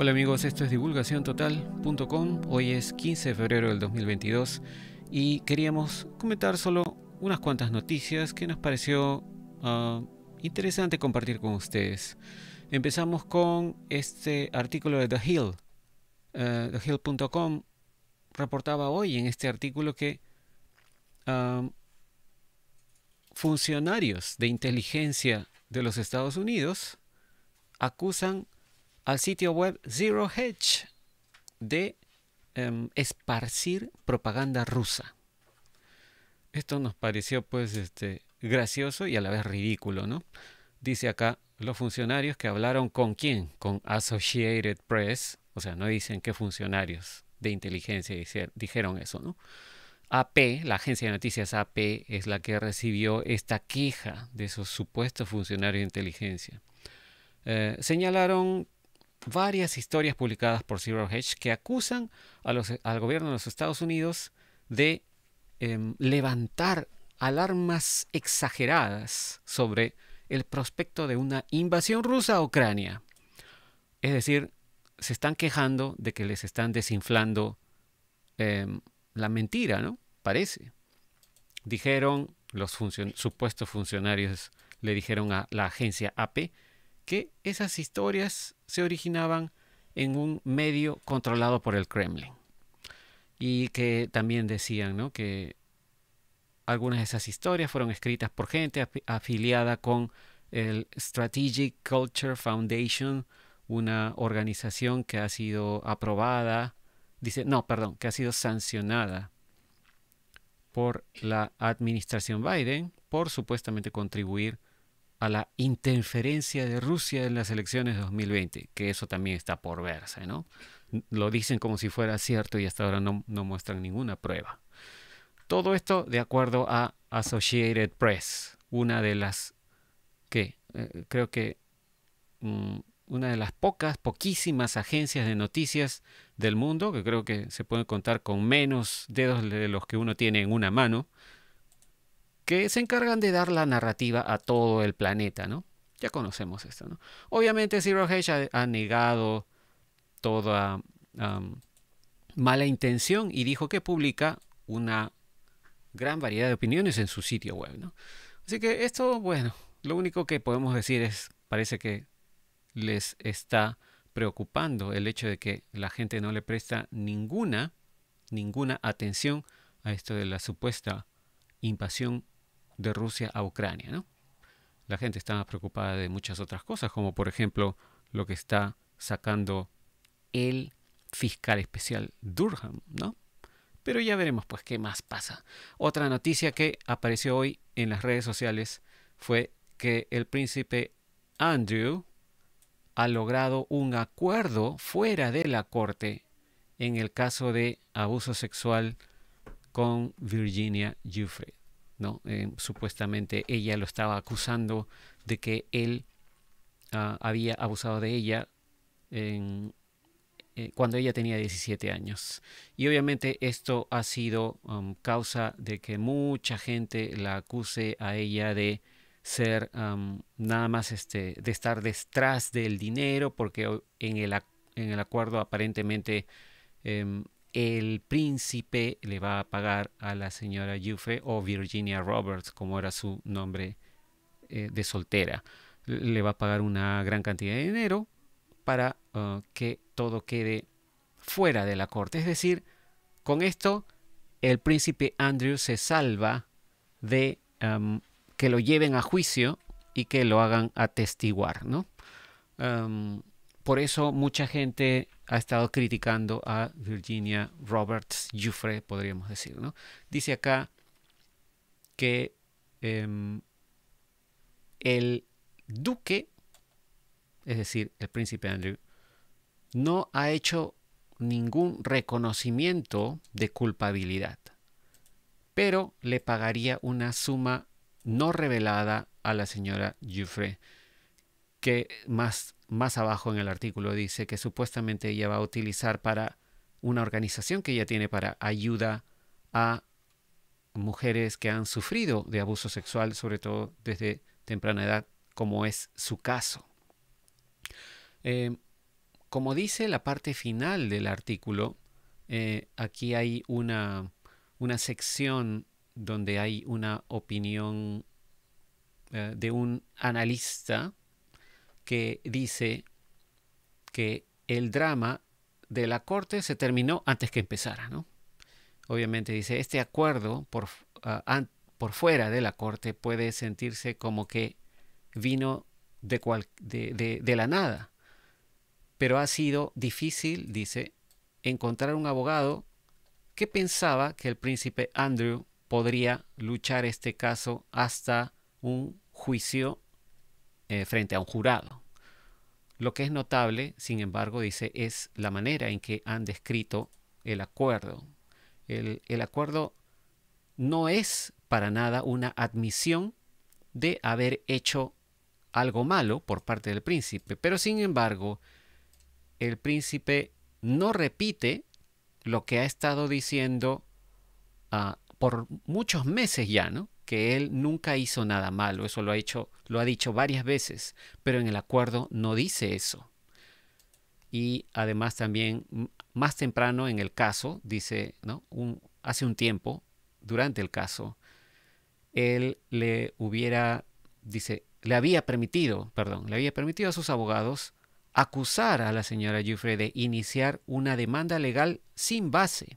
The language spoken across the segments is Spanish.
Hola amigos, esto es divulgaciontotal.com. Hoy es 15 de febrero del 2022 y queríamos comentar solo unas cuantas noticias que nos pareció uh, interesante compartir con ustedes. Empezamos con este artículo de The Hill. Uh, TheHill.com reportaba hoy en este artículo que uh, funcionarios de inteligencia de los Estados Unidos acusan al sitio web Zero Hedge de um, esparcir propaganda rusa. Esto nos pareció pues este, gracioso y a la vez ridículo, ¿no? Dice acá los funcionarios que hablaron con quién, con Associated Press, o sea, no dicen qué funcionarios de inteligencia dijeron eso, ¿no? AP, la agencia de noticias AP, es la que recibió esta queja de esos supuestos funcionarios de inteligencia. Eh, señalaron varias historias publicadas por Zero Hedge que acusan a al gobierno de los Estados Unidos de eh, levantar alarmas exageradas sobre el prospecto de una invasión rusa a Ucrania. Es decir, se están quejando de que les están desinflando eh, la mentira, ¿no? Parece. Dijeron los supuestos funcionarios, le dijeron a la agencia AP que esas historias se originaban en un medio controlado por el Kremlin. Y que también decían ¿no? que algunas de esas historias fueron escritas por gente afiliada con el Strategic Culture Foundation, una organización que ha sido aprobada, dice, no, perdón, que ha sido sancionada por la administración Biden por supuestamente contribuir a la interferencia de Rusia en las elecciones de 2020, que eso también está por verse, ¿no? Lo dicen como si fuera cierto y hasta ahora no, no muestran ninguna prueba. Todo esto de acuerdo a Associated Press, una de las que eh, creo que mm, una de las pocas, poquísimas agencias de noticias del mundo, que creo que se pueden contar con menos dedos de los que uno tiene en una mano, que se encargan de dar la narrativa a todo el planeta, ¿no? Ya conocemos esto, ¿no? Obviamente Zero Hedge ha, negado toda mala intención y dijo que publica una gran variedad de opiniones en su sitio web, ¿no? Así que esto, bueno, lo único que podemos decir es, parece que les está preocupando el hecho de que la gente no le presta ninguna, ninguna atención a esto de la supuesta invasión de Rusia a Ucrania. ¿no? La gente está preocupada de muchas otras cosas, como por ejemplo lo que está sacando el fiscal especial Durham, ¿no? Pero ya veremos pues qué más pasa. Otra noticia que apareció hoy en las redes sociales fue que el príncipe Andrew ha logrado un acuerdo fuera de la corte en el caso de abuso sexual con Virginia Giuffre. ¿No? Eh, supuestamente ella lo estaba acusando de que él ah, había abusado de ella en, eh, cuando ella tenía 17 años. Y obviamente esto ha sido um, causa de que mucha gente la acuse a ella de ser um, nada más este, de estar detrás del dinero, porque en el, en el acuerdo aparentemente em, el príncipe le va a pagar a la señora Yufe o Virginia Roberts, como era su nombre eh, de soltera. Le va a pagar una gran cantidad de dinero para uh, que todo quede fuera de la corte. Es decir, con esto el príncipe Andrew se salva de que lo lleven a juicio y que lo hagan atestiguar, ¿no? Por eso mucha gente ha estado criticando a Virginia Roberts Giuffre, podríamos decir. ¿no? Dice acá que em, el duque, es decir, el príncipe Andrew, no ha hecho ningún reconocimiento de culpabilidad, pero le pagaría una suma no revelada a la señora Giuffre, que más más abajo en el artículo dice que supuestamente ella va a utilizar para una organización que ella tiene para ayuda a mujeres que han sufrido de abuso sexual, sobre todo desde temprana edad, como es su caso. Eh, como dice la parte final del artículo, eh, aquí hay una, una, sección donde hay una opinión eh, de un analista que dice que el drama de la corte se terminó antes que empezara, ¿no? Obviamente dice, este acuerdo por, ah, por fuera de la corte puede sentirse como que vino de, la nada, pero ha sido difícil, dice, encontrar un abogado que pensaba que el príncipe Andrew podría luchar este caso hasta un juicio eh, frente a un jurado. Lo que es notable, sin embargo, dice, es la manera en que han descrito el acuerdo. El, el acuerdo no es para nada una admisión de haber hecho algo malo por parte del príncipe, pero sin embargo, el príncipe no repite lo que ha estado diciendo ah, por muchos meses ya, ¿no? Que él nunca hizo nada malo, eso lo ha hecho, lo ha dicho varias veces, pero en el acuerdo no dice eso. Y además también más temprano en el caso, dice, ¿no? hace un tiempo, durante el caso, él le hubiera, dice, le había permitido, perdón, le había permitido a sus abogados acusar a la señora Giuffre de iniciar una demanda legal sin base,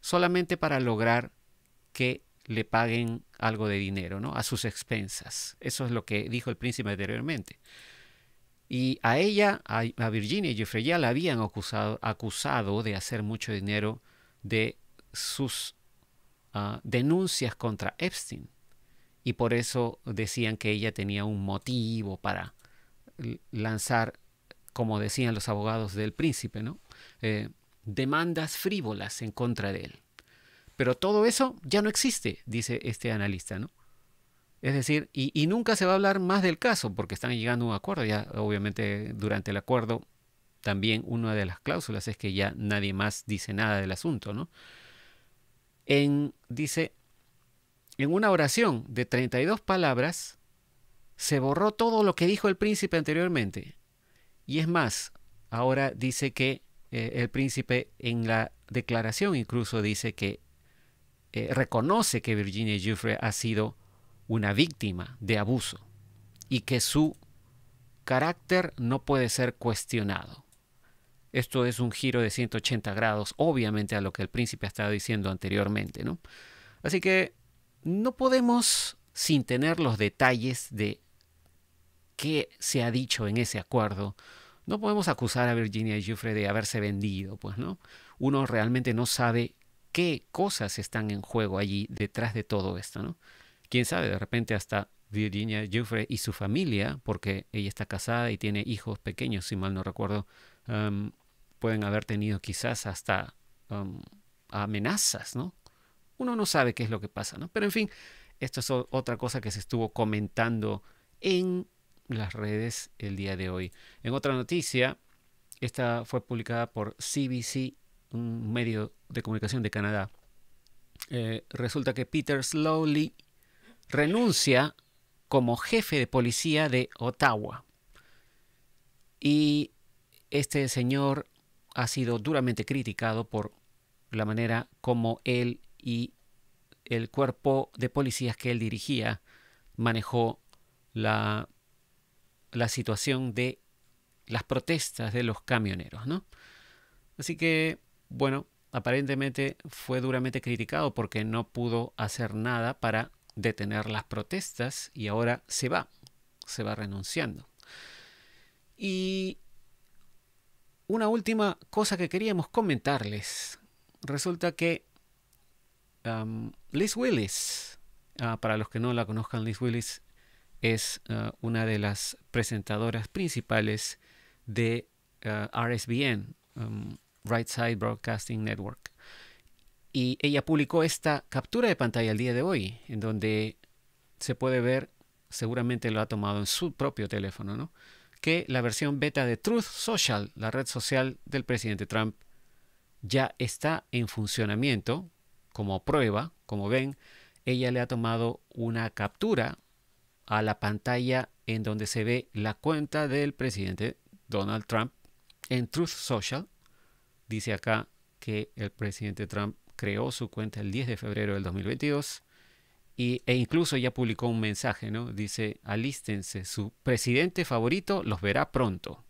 solamente para lograr que le paguen algo de dinero, ¿no? A sus expensas. Eso es lo que dijo el príncipe anteriormente. Y a ella, a, Virginia Giuffre, ya la habían acusado, acusado, de hacer mucho dinero de sus ah, denuncias contra Epstein. Y por eso decían que ella tenía un motivo para lanzar como decían los abogados del príncipe, ¿no? Eh, demandas frívolas en contra de él. Pero todo eso ya no existe, dice este analista, ¿no? Es decir, y, nunca se va a hablar más del caso porque están llegando a un acuerdo. Ya, obviamente, durante el acuerdo, también una de las cláusulas es que ya nadie más dice nada del asunto, ¿no? En, dice, en una oración de 32 palabras, se borró todo lo que dijo el príncipe anteriormente. Y es más, ahora dice que eh, el príncipe en la declaración incluso dice que eh, reconoce que Virginia Giuffre ha sido una víctima de abuso y que su carácter no puede ser cuestionado. Esto es un giro de 180 grados, obviamente, a lo que el príncipe ha estado diciendo anteriormente, ¿no? Así que no podemos, sin tener los detalles de qué se ha dicho en ese acuerdo, no podemos acusar a Virginia Giuffre de haberse vendido, pues, ¿no? Uno realmente no sabe qué cosas están en juego allí detrás de todo esto, ¿no? Quién sabe, de repente hasta Virginia Giuffre y su familia, porque ella está casada y tiene hijos pequeños, si mal no recuerdo, um, pueden haber tenido quizás hasta um, amenazas, ¿no? Uno no sabe qué es lo que pasa, ¿no? Pero en fin, esto es otra cosa que se estuvo comentando en las redes el día de hoy. En otra noticia, esta fue publicada por CBC, un medio de comunicación de Canadá. Eh, resulta que Peter Slowly renuncia como jefe de policía de Ottawa. Y este señor ha sido duramente criticado por la manera como él y el cuerpo de policías que él dirigía manejó la la situación de las protestas de los camioneros, ¿no? Así que, bueno, aparentemente fue duramente criticado porque no pudo hacer nada para detener las protestas y ahora se va, se va renunciando. Y una última cosa que queríamos comentarles. Resulta que Liz Willis, ah, para los que no la conozcan, Liz Willis es uh, una de las presentadoras principales de uh, RSBN, um, Right Side Broadcasting Network. Y ella publicó esta captura de pantalla el día de hoy, en donde se puede ver, seguramente lo ha tomado en su propio teléfono, ¿no? que la versión beta de Truth Social, la red social del presidente Trump, ya está en funcionamiento como prueba. Como ven, ella le ha tomado una captura a la pantalla en donde se ve la cuenta del presidente Donald Trump en Truth Social. Dice acá que el presidente Trump creó su cuenta el 10 de febrero del 2022 y, e incluso ya publicó un mensaje, ¿no? Dice, alístense, su presidente favorito los verá pronto.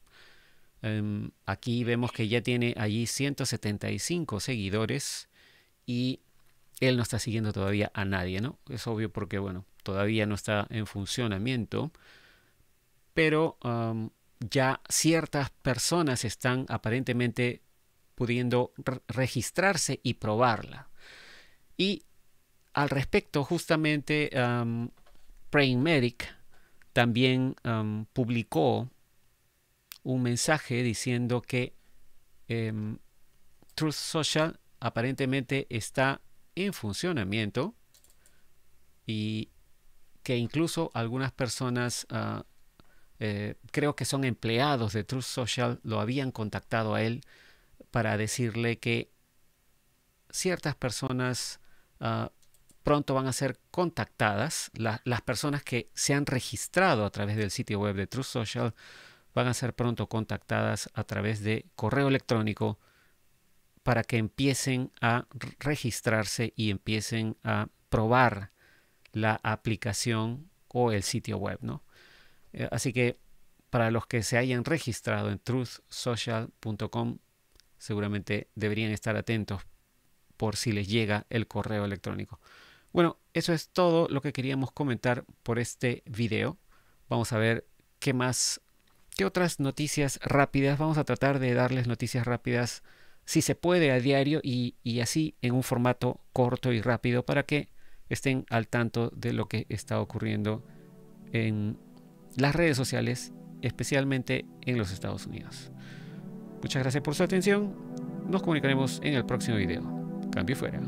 Em, aquí vemos que ya tiene allí 175 seguidores y él no está siguiendo todavía a nadie, ¿no? Es obvio porque, bueno, todavía no está en funcionamiento, pero ya ciertas personas están aparentemente pudiendo registrarse y probarla. Y al respecto, justamente, um, Medic también publicó un mensaje diciendo que em, Truth Social aparentemente está en funcionamiento y que incluso algunas personas, ah, eh, creo que son empleados de Truth Social, lo habían contactado a él para decirle que ciertas personas ah, pronto van a ser contactadas, las personas que se han registrado a través del sitio web de Truth Social van a ser pronto contactadas a través de correo electrónico para que empiecen a registrarse y empiecen a probar la aplicación o el sitio web, ¿no? Eh, así que para los que se hayan registrado en truthsocial.com, seguramente deberían estar atentos por si les llega el correo electrónico. Bueno, eso es todo lo que queríamos comentar por este video. Vamos a ver qué más, qué otras noticias rápidas. Vamos a tratar de darles noticias rápidas si se puede a diario y, así en un formato corto y rápido para que estén al tanto de lo que está ocurriendo en las redes sociales, especialmente en los Estados Unidos. Muchas gracias por su atención. Nos comunicaremos en el próximo video. Cambio fuera.